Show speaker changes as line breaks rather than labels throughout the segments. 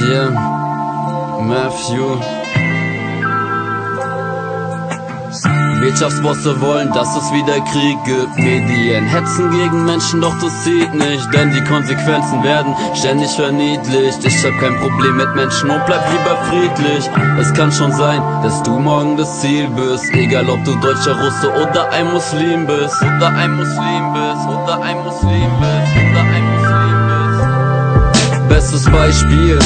Yeah, Matthew. Wirtschaftsbosse wollen, dass es wieder Krieg gibt. Medien hetzen gegen Menschen, doch das sieht nicht, denn die Konsequenzen werden ständig verniedlicht. Ich hab kein Problem mit Menschen und bleib lieber friedlich. Es kann schon sein, dass du morgen das Ziel bist, egal ob du Deutscher, Russe oder ein Muslim bist. Oder ein Muslim bist, oder ein Muslim bist, Bestes Beispiel,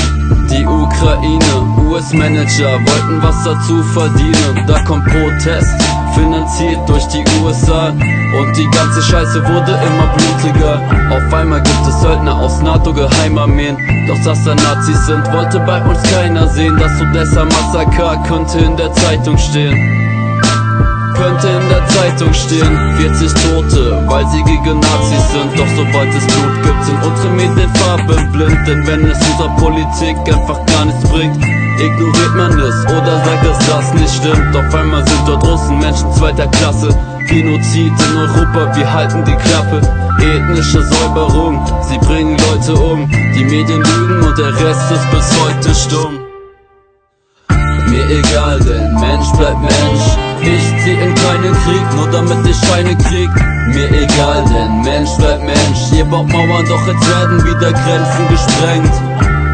die Ukraine. US-Manager wollten was dazu verdienen. Da kommt Protest finanziert durch die USA und die ganze Scheiße wurde immer blutiger. Auf einmal gibt es Söldner aus NATO-Geheimarmeen, doch dass da Nazis sind, wollte bei uns keiner sehen. Das Odessa-Massaker könnte in der Zeitung stehen Zeitung stehen. 40 Tote, weil sie gegen Nazis sind. Doch sobald es Blut gibt, sind unsere Medien farbenblind. Denn wenn es unserer Politik einfach gar nichts bringt Ignoriert man es oder sagt, dass das nicht stimmt. Auf einmal sind dort Russen Menschen zweiter Klasse. Genozid in Europa, wir halten die Klappe. Ethnische Säuberung, sie bringen Leute um. Die Medien lügen und der Rest ist bis heute stumm. Mir egal, denn Mensch bleibt Mensch Ich zieh in keinen Krieg, nur damit ich Scheine krieg. Mir egal, denn Mensch bleibt Mensch. Ihr baut Mauern, doch jetzt werden wieder Grenzen gesprengt.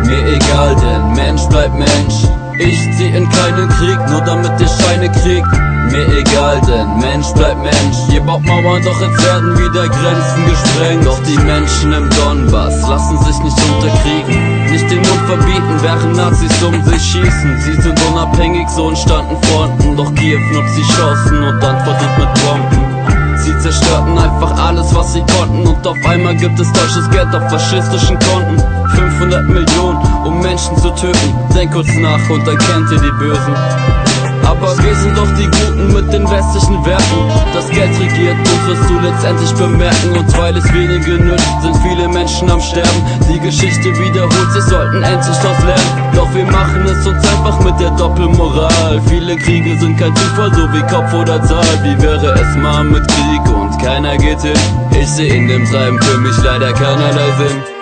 Mir egal, denn Mensch bleibt Mensch. Ich zieh in keinen Krieg, nur damit ich Scheine krieg. Mir egal, denn Mensch bleibt Mensch. Ihr baut Mauern, doch jetzt werden wieder Grenzen gesprengt. Doch die Menschen im Donbass lassen sich nicht unterkriegen. Nicht den Mund verbieten, während Nazis um sich schießen. Sie sind unabhängig, so entstanden Fronten Doch Kiew nutzt die Chancen und antwortet mit Bomben. Sie zerstörten einfach alles, was sie konnten Und auf einmal gibt es deutsches Geld auf faschistischen Konten. 500 Millionen, um Menschen zu töten. Denk kurz nach und erkennt ihr die Bösen aber wir sind doch die Guten mit den westlichen Werten. Das Geld regiert, uns wirst du letztendlich bemerken. Und weil es wenige nützt, sind viele Menschen am Sterben. Die Geschichte wiederholt sich, sollten endlich daraus lernen. Doch wir machen es uns einfach mit der Doppelmoral. Viele Kriege sind kein Zufall, so wie Kopf oder Zahl. Wie wäre es mal mit Krieg und keiner geht hin? Ich seh in dem Treiben für mich leider keinerlei Sinn.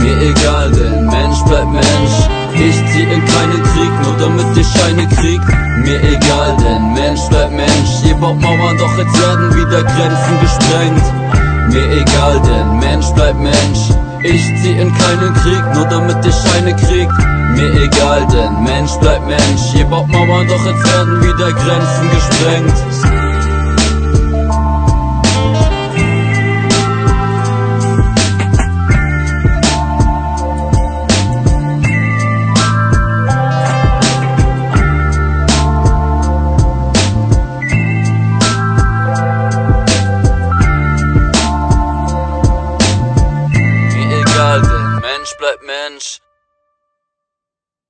Mir egal, denn Mensch bleibt Mensch. Ich zieh in keinen Krieg, nur damit ihr Scheine kriegt Mir egal, denn Mensch bleibt Mensch. Ihr baut Mauern, doch jetzt werden wieder Grenzen gesprengt. Mir egal, denn Mensch bleibt Mensch. Ich zieh in keinen Krieg, nur damit ihr Scheine kriegt Mir egal, denn Mensch bleibt Mensch. Ihr baut Mauern, doch jetzt werden wieder Grenzen gesprengt Mensch bleibt Mensch.